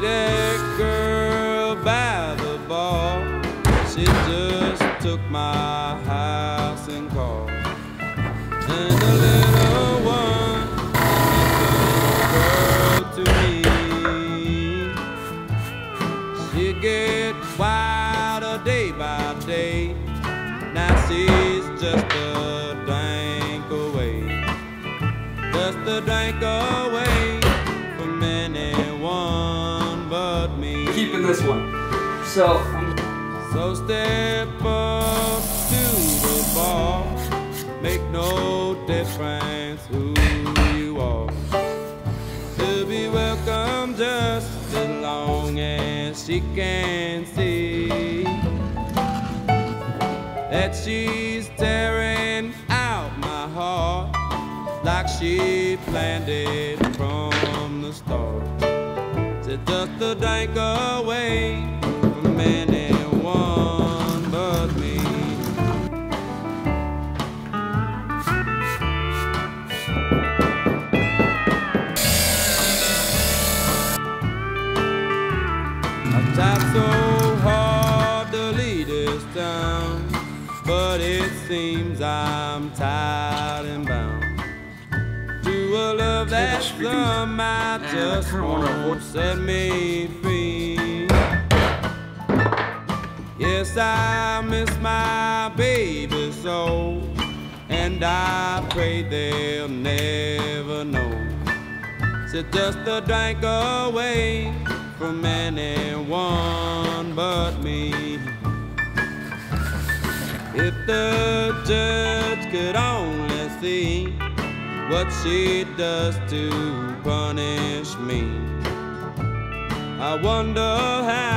that girl by the bar. She just took my house and car. And the little one girl to me. She get wilder day by day. Now she's just a drink away. Just a drink away. This one. So I'm So step up to the bar, make no difference who you are. To be welcome just as long as she can see that she's tearing out my heart like she planned it from the start. It's just the drink away from anyone but me. I tried so hard to lead this down, but it seems I'm tired and bound to a love that Take this, somehow Man, I just wanna won't set me free. Yes, I miss my baby so, and I pray they'll never know. So just a drink away from anyone but me. If the judge could only see what she does to punish me, I wonder how